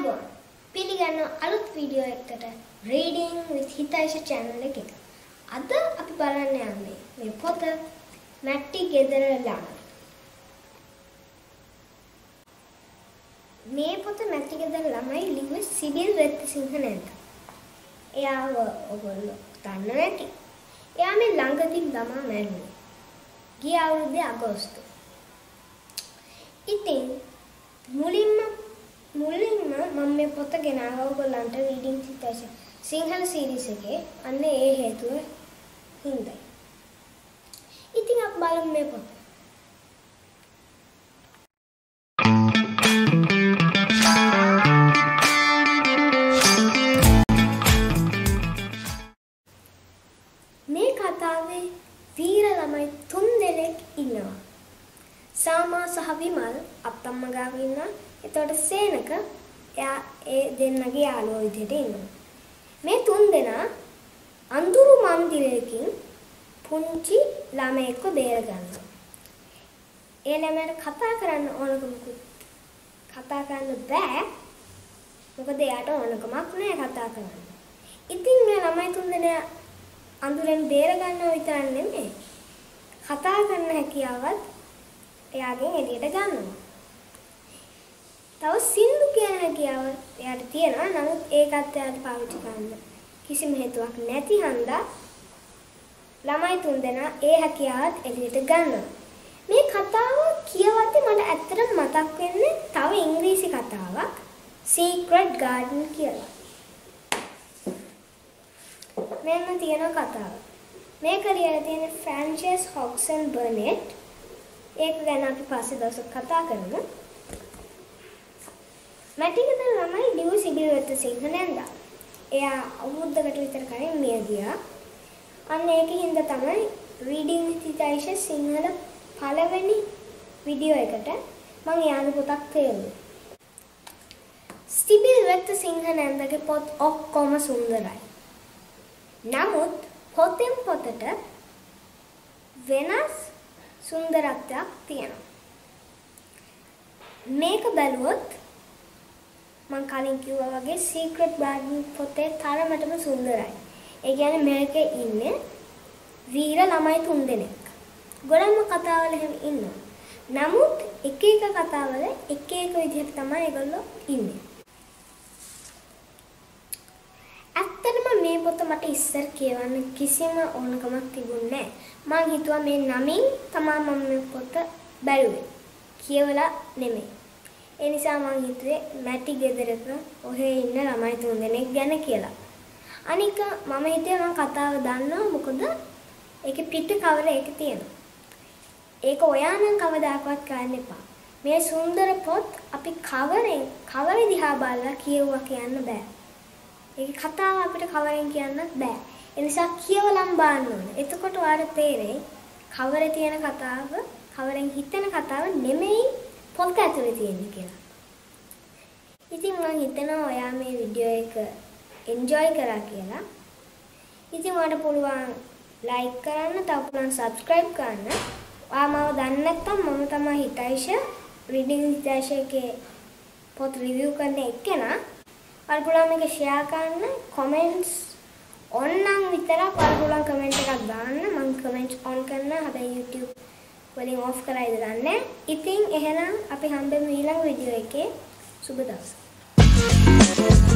ආයුබෝවන් පිළිගන්න අලුත් වීඩියෝ එකකට reading with හිතයිෂ channel එකේ. අද අපි බලන්න යන්නේ මේ පොත මැට්ටි ගෙදර ළම. මේ පොත මැට්ටි ගෙදර ළමයි ලිව්වේ සිබිල් රත්නසිංහ නේද? එයාව ඔයගොල්ලෝ දන්න නැති. එයා මේ ළඟදී ළමා මැරුණේ. ගිය අවුරුද්දේ අගෝස්තු. ඉතින් මුලින්ම මුලින්ම මම මේ පොත ගෙනාවා ඔයගොල්ලන්ට රීඩින් සිතේෂ සිංහල සීරීස් එකේ අන්න ඒ හේතුව හින්දා. ඉතින් අප බලමු මේ පොත. මේ කතාවේ වීර ළමයි තුන් දෙනෙක් ඉන්නවා. සාමා සහ විමල් අත්තම්ම ගාව ඉන්නවා. එතකොට සේනක එයා ඒ දෙන්නගේ යාළුවෝ විදිහට ඉන්නවා. මේ තුන් දෙනා අඳුරු මන්දිරයකින් පුංචි ළමයෙක්ව බේර ගන්නවා. ඒ ළමයාට කතා කරන්න ඕනකමකුත් කතා කරන්න බෑ. මොකද එයාට ඕනකමක් නෑ කතා කරන්න. ඉතින් මේ ළමයි තුන් දෙනා අඳුරෙන් බේර ගන්නව විතරක් නෙමෙයි. කතා කරන්න හැකියාවත් එයාගෙන් එළියට ගන්නවා. තව සින්දු කියන හැකියාව එයාට තියෙනවා. නමුත් ඒකත් එයාට පාවිච්චි කරන්න කිසිම හේතුවක් නැති හන්දා ළමයි තුන්දෙනා ඒ හැකියාවත් එළියට ගන්නවා. මේ කතාව කියවද්දි මට ඇත්තටම මතක් වෙන්නේ තව ඉංග්‍රීසි කතාවක් Secret Garden කියලා. මෙන්න තියෙන කතාව. මේක ලියලා තියෙන ෆ්‍රැන්චෙස් හොක්සන් බර්නෙට්. ඒක ගැන අපි පස්සේ දවසක් කතා කරමු. මැටිකද ළමයි ඩිව් සිබිල් වෙත සිංහ නැන්දා. එයා අවුරුද්දකට විතර කලින් මිය ගියා. අන්න ඒකින්ද තමයි රීඩින් with හිතයිෂ සිංහල පළවෙනි වීඩියෝ එකට මම යාළු පොතක් තේරුවේ. ස්ටිබිල් වෙත සිංහ නැන්දගේ පොත් ඔක්කොම සුන්දරයි. නමුත් පොතෙන් පොතට වෙනස් සුන්දරත්වයක් තියෙනවා. මේක බැලුවොත් මම කලින් කිව්වා වගේ Secret Garden පොතේ තරමටම සුන්දරයි. ඒ කියන්නේ මේකේ ඉන්නේ වීර ළමයි තුන්දෙනෙක්. ගොඩක්ම කතාවල එහෙම ඉන්නවා. නමුත් එක එක කතාවල එක එක විදිහට තමයි ඒගොල්ලෝ ඉන්නේ. ඇත්තටම මේ පොත මට ඉස්සර කියවන්න කිසිම ඕනකමක් තිබුණේ නැහැ. මං හිතුවා මේ නමින් තමයි මම මේ පොත බැලුවේ. කියවලා නෙමෙයි. ඒ නිසා මං හිතුවේ මැටි ගෙදරක ඔහේ ඉන්න ළමයි තුන්දෙනෙක් ගැන කියලා. අනික මම හිතුවේ මං කතාව දන්නවා මොකද ඒකේ පිට කවර ඒකේ තියෙනවා. ඒක ඔයා නම් කවදාකවත් කරන්න එපා. මේ සුන්දර පොත් අපි කවරෙන් කවර දිහා බලලා කියවුවා කියන්න බෑ. ඒක කතාව අපිට කවරෙන් කියන්නත් බෑ. ඒ නිසා කියවලම් බලන්න ඕනේ. එතකොට ඔයාලට තේරෙයි කවරේ තියෙන කතාව කවරෙන් හිතෙන කතාව නෙමෙයි පොත් ඇතුලේ තියෙන්නේ කියලා. ඉතින් මම හිතනවා ඔයා මේ වීඩියෝ එක එන්ජොයි කරා කියලා. ඉතින් ඔයාලට පුළුවන් ලයික් කරන්න, තව පුළුවන් සබ්ස්ක්‍රයිබ් කරන්න. ඔයා මාව දන්නේ නැත්නම් මම තමයි හිතයිෂ රීඩින් හිතයිෂ එකේ පොත් රිවිව් කරන එක්කෙනා. ඔයාලට පුළුවන් මේක ෂෙයා කරන්න, කමෙන්ට්ස් ඔන් නම් විතරක් ඔයාලට පුළුවන් කමෙන්ට් එකක් දාන්න. මම කමෙන්ට් ඔන් කරනවා. හැබැයි YouTube වලින් ඔෆ් කරයිද දන්නේ ඉතින් එහෙනම් අපි හම්බෙමු ඊළඟ වීඩියෝ එකේ සුබ දවසක්